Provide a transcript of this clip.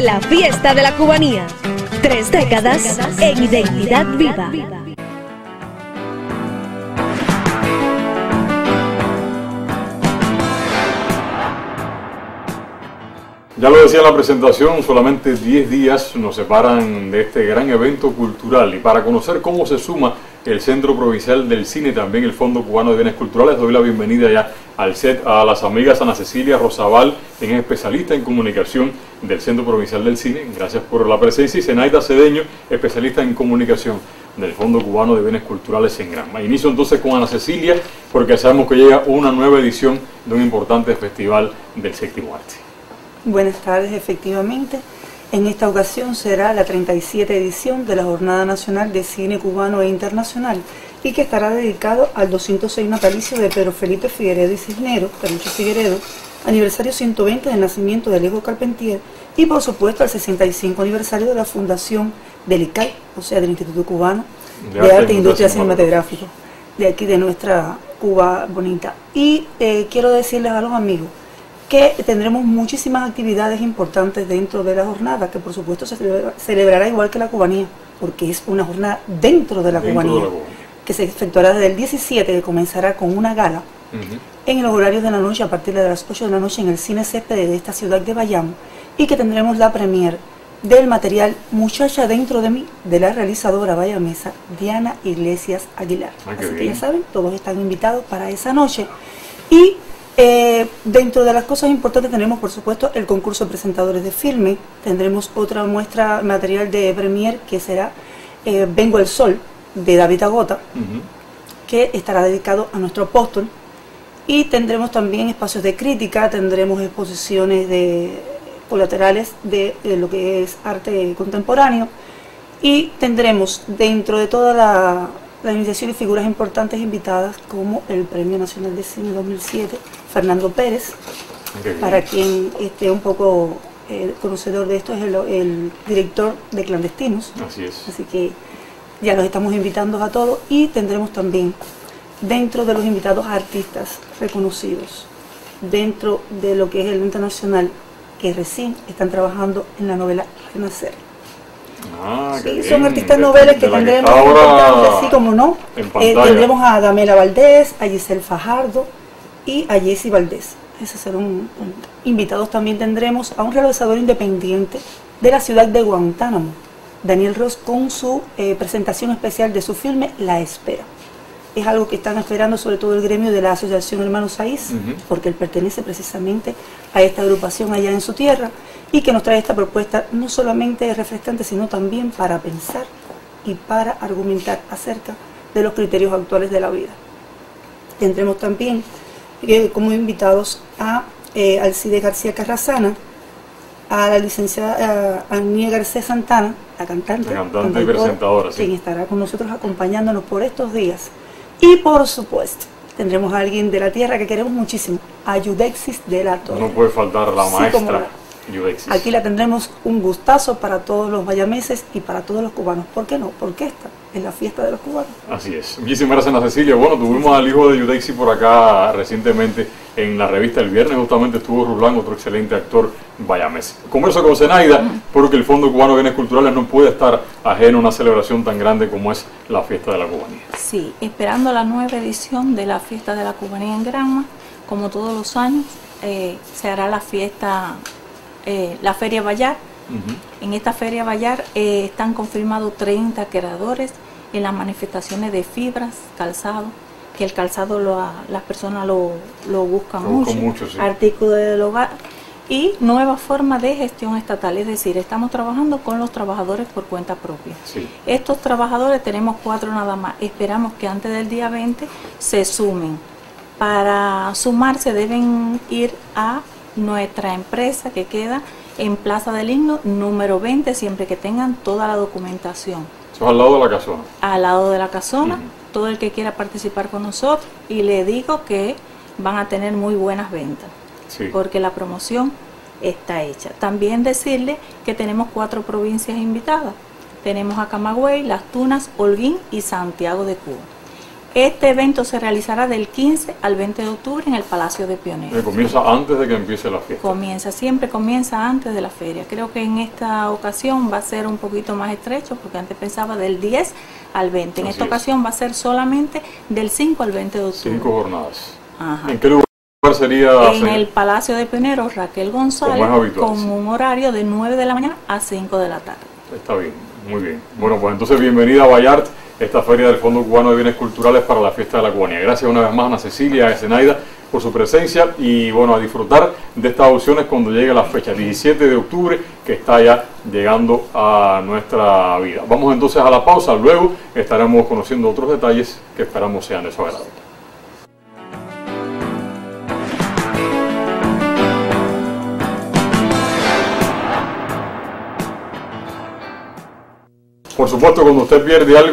la fiesta de la cubanía. Tres décadas en identidad viva. Ya lo decía en la presentación, solamente 10 días nos separan de este gran evento cultural y para conocer cómo se suma el Centro Provincial del Cine también el Fondo Cubano de Bienes Culturales, doy la bienvenida ya al set a las amigas Ana Cecilia Rosabal, quien es especialista en comunicación del Centro Provincial del Cine, gracias por la presencia, y Zenaida Cedeño, especialista en comunicación del Fondo Cubano de Bienes Culturales en Granma. Inicio entonces con Ana Cecilia, porque sabemos que llega una nueva edición de un importante festival del séptimo arte. Buenas tardes, efectivamente. En esta ocasión será la 37 edición de la Jornada Nacional de Cine Cubano e Internacional y que estará dedicado al 206 natalicio de Pedro Felipe Figueredo y Cisneros, Figueredo, aniversario 120 del nacimiento de Alejo Carpentier y por supuesto al 65 aniversario de la fundación del ICAI, o sea del Instituto Cubano de, Arte e Industria Cinematográfica, de aquí de nuestra Cuba bonita. Y eh, quiero decirles a los amigos, que tendremos muchísimas actividades importantes dentro de la jornada, que por supuesto se celebrará igual que la cubanía, porque es una jornada dentro de la, cubanía, que se efectuará desde el 17, que comenzará con una gala, en los horarios de la noche, a partir de las 8 de la noche, en el Cine Césped de esta ciudad de Bayamo, y que tendremos la premier del material Muchacha Dentro de mí, de la realizadora bayamesa Diana Iglesias Aguilar. Ah, Así que ya saben, todos están invitados para esa noche. Y eh, dentro de las cosas importantes tenemos, por supuesto, el concurso de presentadores de filme. Tendremos otra muestra material de premier que será eh, Vengo el Sol, de David Agota, que estará dedicado a nuestro apóstol. Y tendremos también espacios de crítica, tendremos exposiciones de colaterales de, lo que es arte contemporáneo. Y tendremos dentro de toda la, la iniciación y figuras importantes invitadas como el Premio Nacional de Cine 2007 Fernando Pérez, para quien esté un poco eh, conocedor de esto, es el, director de Clandestinos. Así es. Así que ya los estamos invitando a todos y tendremos también dentro de los invitados artistas reconocidos, dentro de lo que es el internacional, que recién están trabajando en la novela Renacer. Ah, sí, son artistas noveles que tendremos, así como no, eh, tendremos a Damela Valdés, a Giselle Fajardo, y a Jesse Valdés. Esos serán invitados. También tendremos a un realizador independiente de la ciudad de Guantánamo, Daniel Ross, con su eh, presentación especial de su filme La Espera. Es algo que están esperando sobre todo el gremio de la Asociación Hermanos Saiz, porque él pertenece precisamente a esta agrupación allá en su tierra y que nos trae esta propuesta no solamente refrescante, sino también para pensar y para argumentar acerca de los criterios actuales de la vida. Tendremos también como invitados a eh, Alcide García Carrazana, a la licenciada Anie García Santana, la cantante, cantante y presentadora, quien estará con nosotros acompañándonos por estos días. Y por supuesto, tendremos a alguien de la tierra que queremos muchísimo, a Yudexis de la Torre. No puede faltar la maestra. Aquí la tendremos un gustazo para todos los bayameses y para todos los cubanos. ¿Por qué no? Porque esta es la fiesta de los cubanos. Así es. Muchísimas gracias, Ana Cecilia. Bueno, tuvimos al hijo de Yudexi por acá recientemente en la revista El Viernes. Justamente estuvo Rulán, otro excelente actor bayamés. Converso con Zenaida porque el Fondo Cubano de Bienes Culturales no puede estar ajeno a una celebración tan grande como es la fiesta de la cubanía. Sí, esperando la nueva edición de la fiesta de la cubanía en Granma, como todos los años, eh, se hará la fiesta eh, la Feria Bayar. En esta Feria Bayar eh, están confirmados 30 creadores en las manifestaciones de fibras, calzado, que el calzado las personas lo, buscan mucho, artículos del hogar y nueva forma de gestión estatal, es decir, estamos trabajando con los trabajadores por cuenta propia. Estos trabajadores tenemos cuatro nada más, esperamos que antes del día 20 se sumen. Para sumarse deben ir a nuestra empresa que queda en Plaza del Himno número 20, siempre que tengan toda la documentación. Eso es al lado de la casona. Al lado de la casona, todo el que quiera participar con nosotros y le digo que van a tener muy buenas ventas, porque la promoción está hecha. También decirle que tenemos cuatro provincias invitadas. Tenemos a Camagüey, Las Tunas, Holguín y Santiago de Cuba. Este evento se realizará del 15 al 20 de octubre en el Palacio de Pioneros. comienza antes de que empiece la fiesta. Comienza, siempre comienza antes de la feria. Creo que en esta ocasión va a ser un poquito más estrecho porque antes pensaba del 10 al 20. En Así esta es. ocasión va a ser solamente del 5 al 20 de octubre. Cinco jornadas. Ajá. ¿En qué lugar sería? En el Palacio de Pioneros Raquel González con un horario de 9 de la mañana a 5 de la tarde. Está bien, muy bien. Bueno, pues entonces bienvenida a Vallart, esta feria del Fondo Cubano de Bienes Culturales para la fiesta de la Cubanía. Gracias una vez más a Cecilia, a Zenaida por su presencia y bueno, a disfrutar de estas opciones cuando llegue la fecha, 17 de octubre, que está ya llegando a nuestra vida. Vamos entonces a la pausa, luego estaremos conociendo otros detalles que esperamos sean de su agrado. Por supuesto, cuando usted pierde algo,